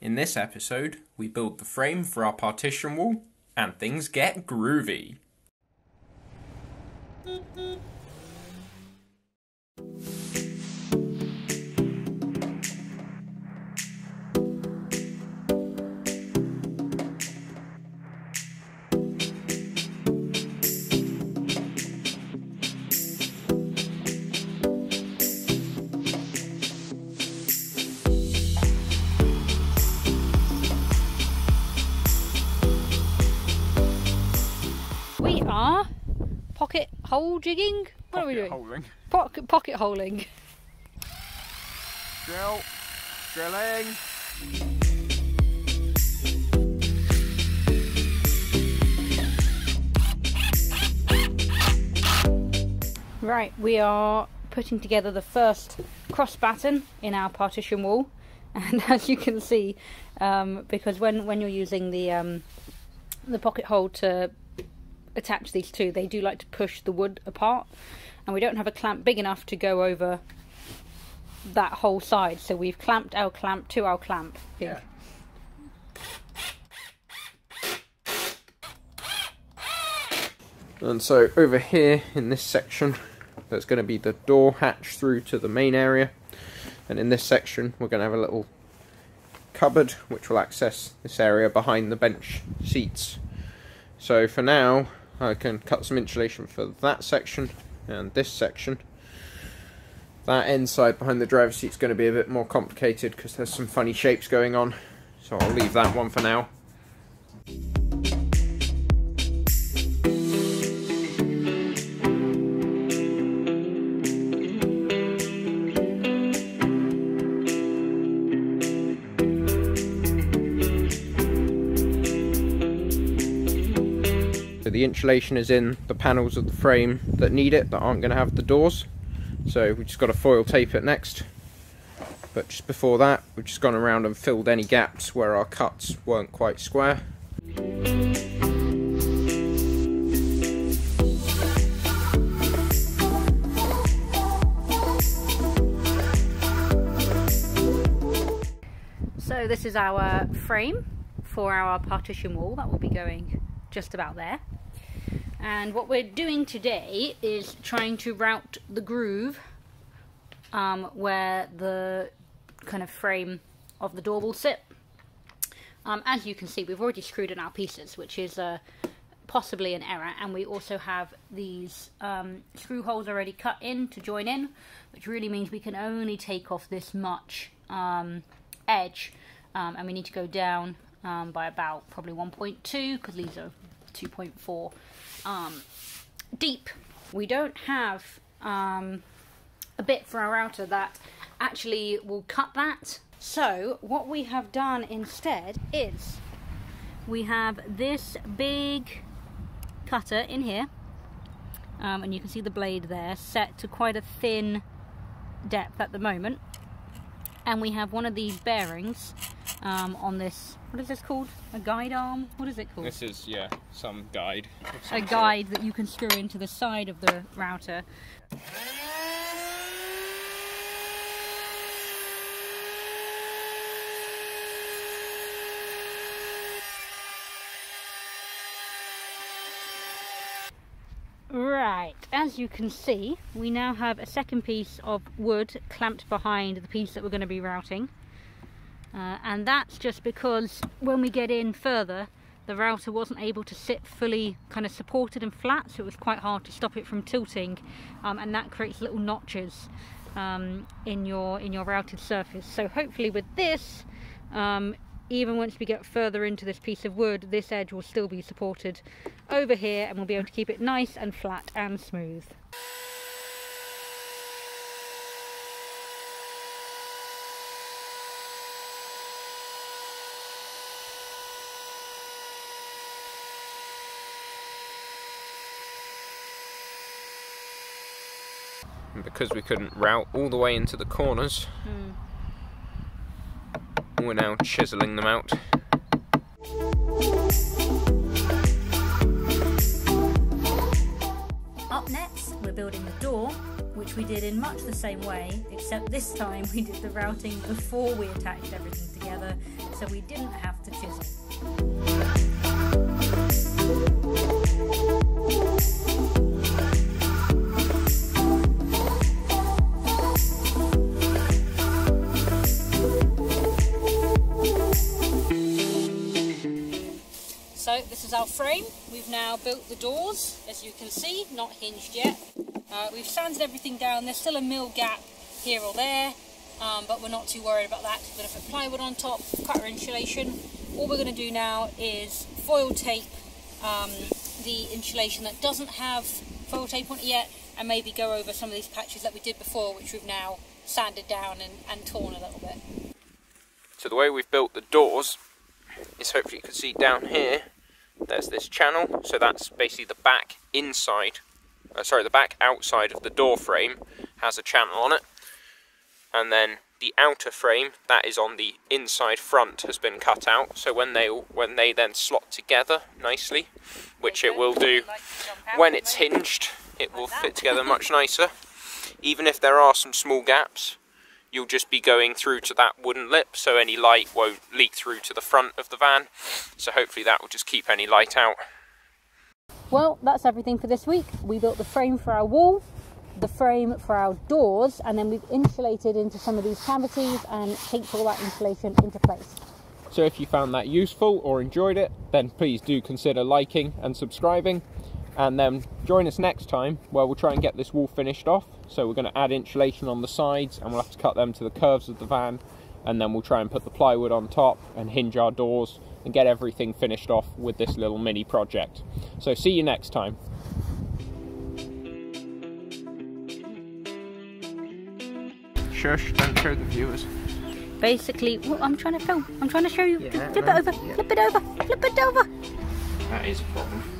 In this episode, we build the frame for our partition wall, and things get groovy. Hole jigging. What are we doing? holding. Pocket pocket holing. Drill. Drilling. Right, we are putting together the first cross batten in our partition wall, and as you can see, um, because when when you're using the um, the pocket hole to attach these two, they do like to push the wood apart, and we don't have a clamp big enough to go over that whole side. So we've clamped our clamp to our clamp. Yeah. And so over here in this section, there's going to be the door hatch through to the main area. And in this section, we're going to have a little cupboard which will access this area behind the bench seats. So for now, I can cut some insulation for that section and this section. That inside behind the driver's seat is going to be a bit more complicated because there's some funny shapes going on. So I'll leave that one for now. The insulation is in the panels of the frame that need it, that aren't going to have the doors. So we've just got to foil tape it next. But just before that, we've just gone around and filled any gaps where our cuts weren't quite square. So this is our frame for our partition wall that will be going just about there. And what we're doing today is trying to route the groove um, where the kind of frame of the door will sit. Um, as you can see, we've already screwed in our pieces, which is uh, possibly an error. And we also have these um, screw holes already cut in to join in, which really means we can only take off this much um, edge. Um, and we need to go down um, by about probably 1.2 because these are 2.4 um, deep. We don't have um, a bit for our router that actually will cut that. So what we have done instead is we have this big cutter in here um, and you can see the blade there set to quite a thin depth at the moment and we have one of these bearings um, on this what is this called a guide arm what is it called This is, yeah, some guide. some a sort. guide that you can screw into the side of the router. Right, as you can see, we now have a second piece of wood clamped behind the piece that we're going to be routing. Uh, and that's just because when we get in further, the router wasn't able to sit fully kind of supported and flat, so it was quite hard to stop it from tilting, um, and that creates little notches um, in your in your routed surface. So hopefully with this, um, even once we get further into this piece of wood, this edge will still be supported over here, and we'll be able to keep it nice and flat and smooth. And because we couldn't route all the way into the corners, hmm. we're now chiseling them out. Up next, we're building the door, which we did in much the same way, except this time we did the routing before we attached everything together, so we didn't have to chisel. Frame. We've now built the doors, as you can see, not hinged yet. Uh, we've sanded everything down. There's still a mill gap here or there, um, but we're not too worried about that. We're going to put plywood on top, cut our insulation. All we're going to do now is foil tape um, the insulation that doesn't have foil tape on it yet, and maybe go over some of these patches that we did before, which we've now sanded down and, and torn a little bit. So the way we've built the doors is hopefully you can see down here, there's this channel. So that's basically the back inside, uh, sorry, the back outside of the door frame has a channel on it. And then the outer frame that is on the inside front has been cut out. So when they when they then slot together nicely, which it will do when it's hinged, it will fit together much nicer. Even if there are some small gaps, you'll just be going through to that wooden lip so any light won't leak through to the front of the van. So hopefully that will just keep any light out. Well, that's everything for this week. We built the frame for our wall, the frame for our doors, and then we've insulated into some of these cavities and taped all that insulation into place. So if you found that useful or enjoyed it, then please do consider liking and subscribing. And then join us next time where we'll try and get this wall finished off. So we're going to add insulation on the sides and we'll have to cut them to the curves of the van. And then we'll try and put the plywood on top and hinge our doors and get everything finished off with this little mini project. So see you next time. Shush, don't show the viewers. Basically, well, I'm trying to film. I'm trying to show you. Yeah, flip no, it over. yeah. Flip it over. Flip it over. That is a problem.